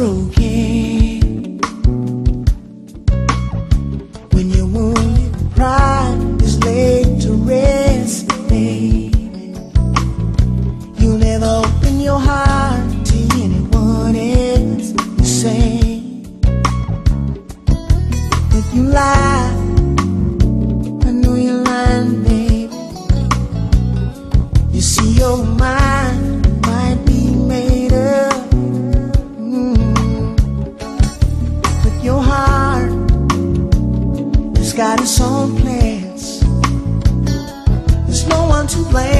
broken when your wounded pride is laid to rest. You'll never open your heart to anyone else. You say but you lie, I know you're. You see your mind. to blame.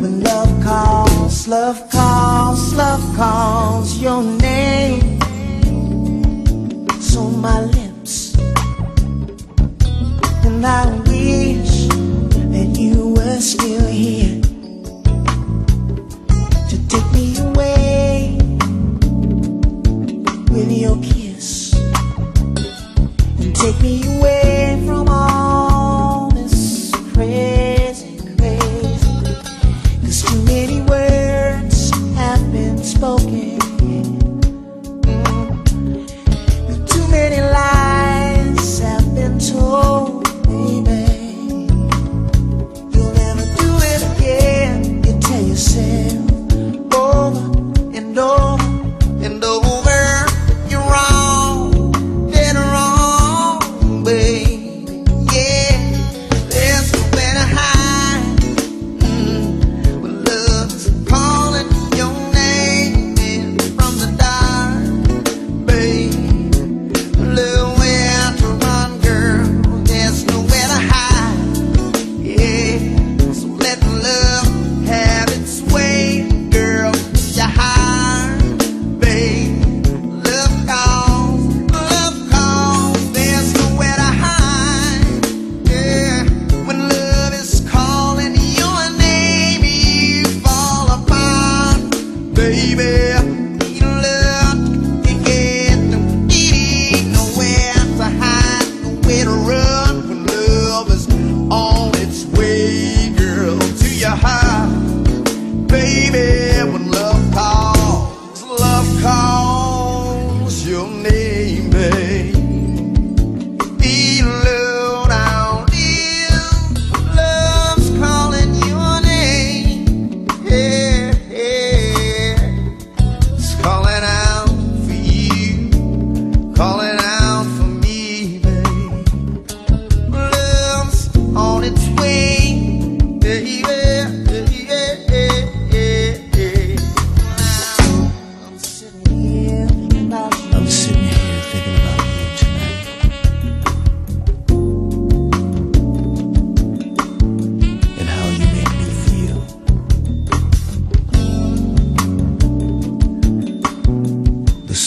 When love calls, love calls, love calls your name. It's on my lips. And I wish that you were still.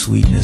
sweetness.